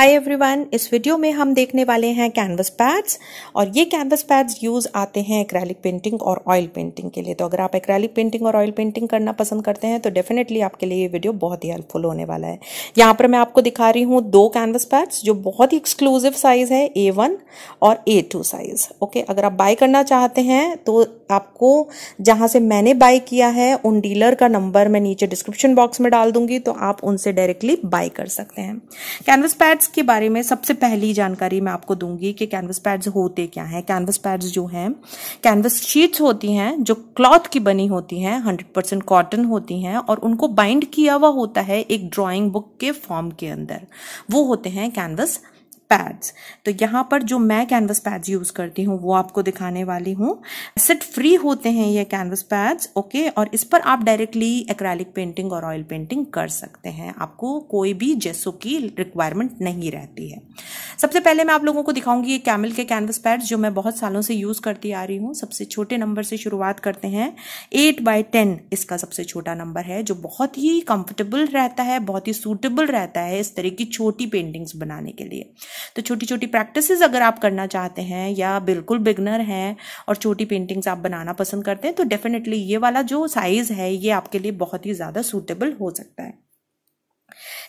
Hi everyone इस video में हम देखने वाले हैं कैनवस पैड्स और ये कैनवस पैड्स यूज़ आते हैं एक्रेलिक पेंटिंग और ऑयल पेंटिंग के लिए। तो अगर आप एक्रेलिक पेंटिंग और ऑयल पेंटिंग करना पसंद करते हैं तो डेफिनेटली आपके लिए ये वीडियो बहुत ही हेल्पफुल होने वाला है। यहाँ पर मैं आपको दिखा रही हूँ दो कैनवस पैड्स जो बहुत ही एक्सक्लूसिव साइज़ है ए वन और ए टू साइज़ ओके अगर आप बाय करना चाहते हैं तो आपको जहाँ से मैंने बाय किया है, उन डीलर का नंबर मैं नीचे डिस्क्रिप्शन बॉक्स में डाल दूँगी तो आप उनसे डायरेक्टली बाय कर सकते हैं। कैनवस पैड्स के बारे में सबसे पहली जानकारी मैं आपको दूँगी कि कैनवस पैड्स होते क्या हैं। कैनवस पैड्स जो हैं कैनवस शीट्स होती हैं, जो क्लॉथ की बनी होती हैं हंड्रेड परसेंट कॉटन होती हैं और उनको बाइंड किया हुआ होता है एक ड्राइंग बुक के फॉर्म के अंदर। वो होते हैं कैनवस पैड्स तो यहाँ पर जो मैं कैनवस पैड्स यूज़ करती हूँ, वो आपको दिखाने वाली हूँ। सेट फ्री होते हैं ये कैनवस पैड्स ओके और इस पर आप डायरेक्टली एक्रैलिक पेंटिंग और ऑयल पेंटिंग कर सकते हैं। आपको कोई भी जेसो की रिक्वायरमेंट नहीं रहती है। सबसे पहले मैं आप लोगों को दिखाऊँगी ये कैमल के कैनवस पैड्स जो मैं बहुत सालों से यूज़ करती आ रही हूँ। सबसे छोटे नंबर से शुरुआत करते हैं। एट बाय टेन इसका सबसे छोटा नंबर है, जो बहुत ही कंफर्टेबल रहता है, बहुत ही सूटेबल रहता है इस तरह की छोटी पेंटिंग्स बनाने के लिए। तो छोटी छोटी प्रैक्टिसेस अगर आप करना चाहते हैं या बिल्कुल बिगनर हैं और छोटी पेंटिंग्स आप बनाना पसंद करते हैं तो डेफिनेटली ये वाला जो साइज़ है, ये आपके लिए बहुत ही ज़्यादा सूटेबल हो सकता है।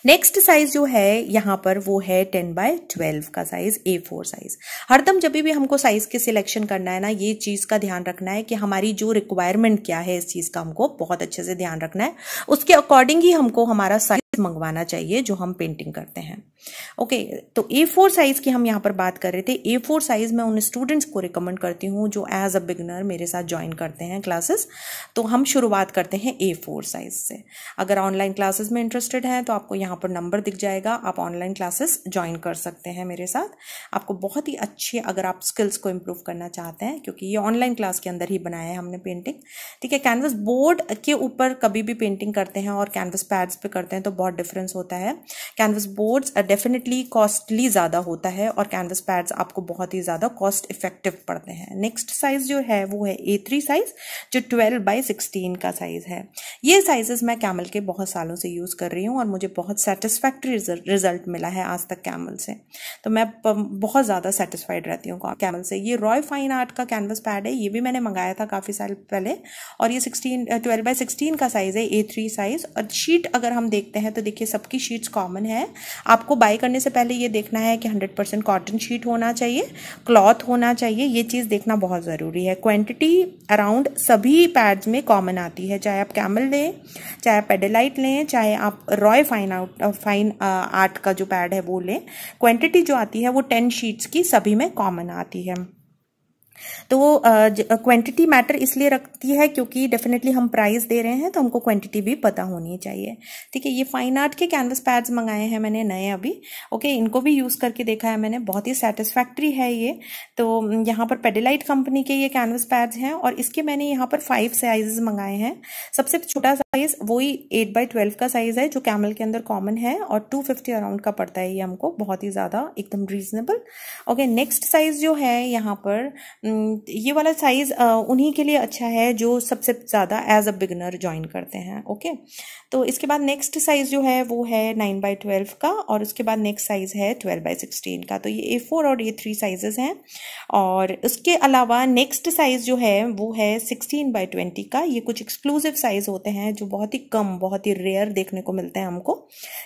नेक्स्ट साइज़ जो है, यहाँ पर वो है टेन बाय ट्वेल्व का साइज़ ए फोर साइज़ हरदम जब भी हमको साइज़ के सिलेक्शन करना है ना, ये चीज़ का ध्यान रखना है कि हमारी जो रिक्वायरमेंट क्या है इस चीज़ का हमको बहुत अच्छे से ध्यान रखना है। उसके अकॉर्डिंग ही हमको हमारा साइज़ मंगवाना चाहिए जो हम पेंटिंग करते हैं। ओके तो ए फोर साइज़ की हम यहाँ पर बात कर रहे थे। ए फोर साइज़ मैं उन स्टूडेंट्स को रिकमेंड करती हूँ जो एज अ बिगनर मेरे साथ ज्वाइन करते हैं क्लासेस तो हम शुरुआत करते हैं ए फोर साइज़ से। अगर ऑनलाइन क्लासेस में इंटरेस्टेड हैं तो आपको यहाँ पर नंबर दिख जाएगा। आप ऑनलाइन क्लासेस ज्वाइन कर सकते हैं मेरे साथ। आपको बहुत ही अच्छी अगर आप स्किल्स को इम्प्रूव करना चाहते हैं, क्योंकि ये ऑनलाइन क्लास के अंदर ही बनाया है हमने पेंटिंग ठीक है कैनवस बोर्ड के ऊपर कभी भी पेंटिंग करते हैं और कैनवस पैड्स पे करते हैं तो बहुत डिफरेंस होता है। कैनवस बोर्ड्स डेफिनेटली कॉस्टली ज़्यादा होता है और कैनवस पैड्स आपको बहुत ही ज़्यादा कॉस्ट इफ़ेक्टिव पड़ते हैं। नेक्स्ट साइज़ जो है, वो है ए थ्री साइज़ जो ट्वेल्व बाई सिक्सटीन का साइज़ है। ये साइजेस मैं कैमल के बहुत सालों से यूज़ कर रही हूँ और मुझे बहुत सेटिस्फैक्ट्री रिज़ल्ट मिला है आज तक कैमल से। तो मैं बहुत ज़्यादा सेटिस्फाइड रहती हूँ कैमल से। ये रॉय फाइन आर्ट का कैनवस पैड है, ये भी मैंने मंगाया था काफ़ी साल पहले और ये सिक्सटीन ट्वेल्व बाई सिक्सटीन का साइज़ है ए थ्री साइज़ और शीट अगर हम देखते हैं तो देखिए सबकी शीट्स कॉमन है। आपको बाय करने से पहले ये देखना है कि हंड्रेड परसेंट कॉटन शीट होना चाहिए क्लॉथ होना चाहिए, ये चीज़ देखना बहुत ज़रूरी है। क्वांटिटी अराउंड सभी पैड्स में कॉमन आती है, चाहे आप कैमल लें, चाहे आप पेडेलाइट लें, चाहे आप Roy fine out fine art का जो पैड है वो लें क्वान्टिटी जो आती है वो टेन शीट्स की सभी में कॉमन आती है। तो वो क्वांटिटी मैटर इसलिए रखती है क्योंकि डेफिनेटली हम प्राइस दे रहे हैं तो हमको क्वांटिटी भी पता होनी चाहिए। ठीक है, ये फाइन आर्ट के कैनवस पैड्स मंगाए हैं मैंने नए अभी। ओके इनको भी यूज़ करके देखा है मैंने, बहुत ही सेटिस्फैक्ट्री है ये। तो यहाँ पर पेडेलाइट कंपनी के ये कैनवस पैड्स हैं और इसके मैंने यहाँ पर फाइव साइज़ मंगाए हैं। सबसे छोटा साइज़ वही एट बाई ट्वेल्व का साइज़ है, जो कैमल के अंदर कॉमन है और टू फिफ्टी अराउंड का पड़ता है ये हमको, बहुत ही ज़्यादा एकदम रीजनेबल ओके नेक्स्ट साइज़ जो है यहाँ पर ये वाला साइज़ उन्हीं के लिए अच्छा है जो सबसे ज़्यादा एज अ बिगनर ज्वाइन करते हैं ओके तो इसके बाद नेक्स्ट साइज़ जो है, वो है नाइन बाई ट्वेल्व का और उसके बाद नेक्स्ट साइज़ है ट्वेल्व बाई सिक्सटीन का। तो ये ए फोर और ए थ्री साइजेस हैं और उसके अलावा नेक्स्ट साइज़ जो है, वो है सिक्सटीन बाई ट्वेंटी का। ये कुछ एक्सक्लूसिव साइज़ होते हैं जो बहुत ही कम, बहुत ही रेयर देखने को मिलते हैं हमको।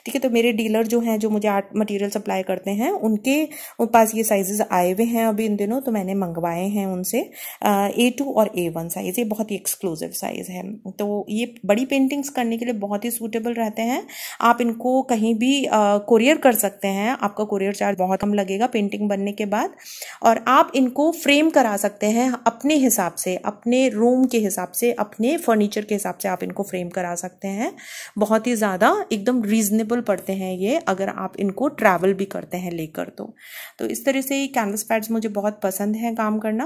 ठीक है तो मेरे डीलर जो हैं, जो मुझे आर्ट मटीरियल सप्लाई करते हैं, उनके पास ये साइजेस आए हुए हैं अभी इन दिनों तो मैंने मंगवाए हैं। उनसे ए टू और ए वन साइज़ ये बहुत ही एक्सक्लूसिव साइज़ है। तो ये बड़ी पेंटिंग्स करने के लिए बहुत ही सूटेबल रहते हैं। आप इनको कहीं भी कोरियर कर सकते हैं। आपका कोरियर चार्ज बहुत कम लगेगा पेंटिंग बनने के बाद। और आप इनको फ्रेम करा सकते हैं अपने हिसाब से, अपने रूम के हिसाब से, अपने फर्नीचर के हिसाब से आप इनको फ्रेम करा सकते हैं। बहुत ही ज़्यादा एकदम रीजनेबल पड़ते हैं ये, अगर आप इनको ट्रैवल भी करते हैं लेकर तो। तो इस तरह से ये कैनवस पैड्स मुझे बहुत पसंद है काम करना।